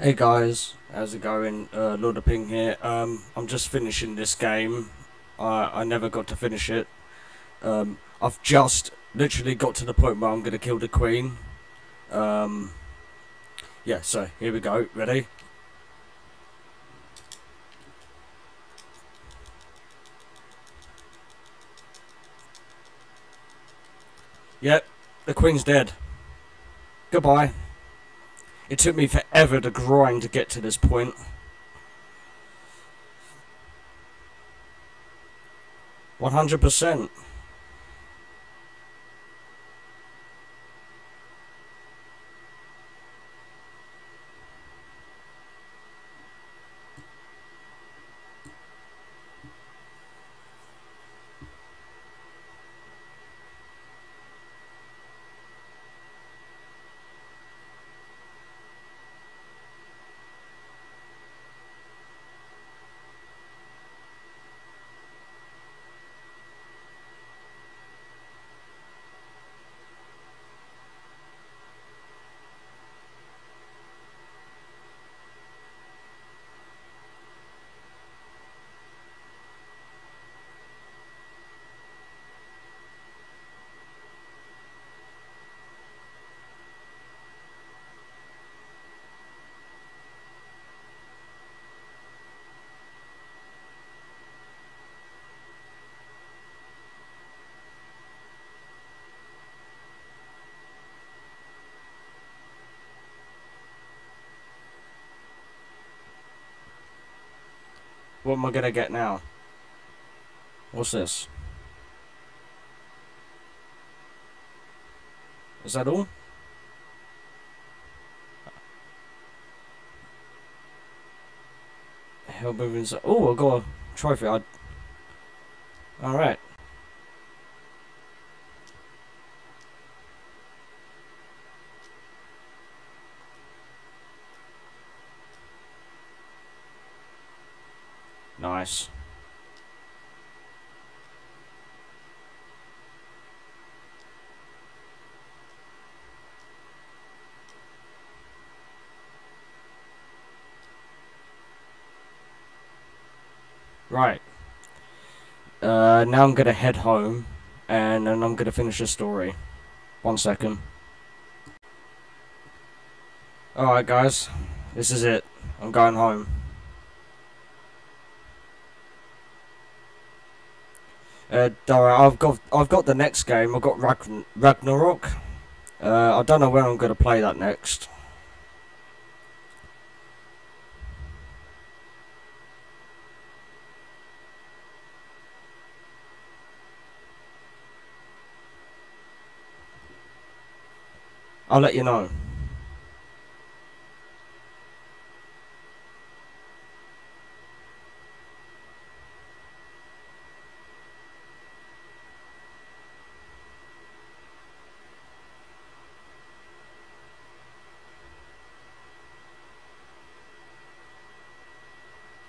Hey guys, how's it going? Uh, Lord of Ping here. Um, I'm just finishing this game. I I never got to finish it. Um, I've just literally got to the point where I'm gonna kill the queen. Um, yeah, so here we go. Ready? Yep, the queen's dead. Goodbye. It took me forever to grind to get to this point. One hundred percent. What am I gonna get now? What's this? Is that all? Hell moving. Oh, I got a trophy. I. All right. Nice. Right. Uh, now I'm gonna head home, and then I'm gonna finish the story. One second. Alright guys, this is it. I'm going home. Uh, I've got I've got the next game. I've got Ragn Ragnarok. Uh, I don't know when I'm going to play that next. I'll let you know.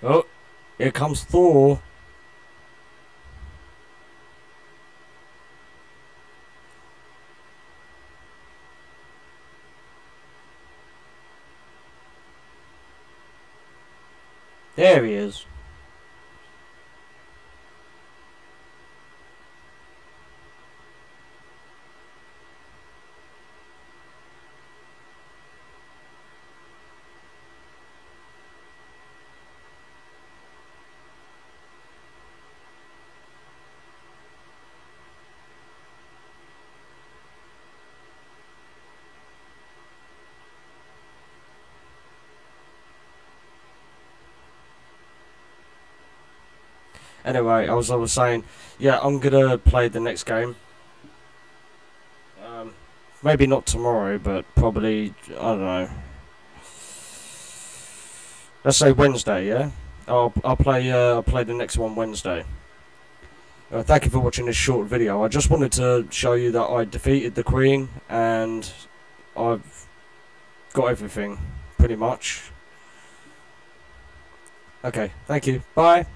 Oh, here comes Thor. There he is. Anyway, as I was saying, yeah, I'm gonna play the next game. Um, maybe not tomorrow, but probably I don't know. Let's say Wednesday, yeah. I'll I'll play uh, I'll play the next one Wednesday. Uh, thank you for watching this short video. I just wanted to show you that I defeated the Queen and I've got everything pretty much. Okay, thank you. Bye.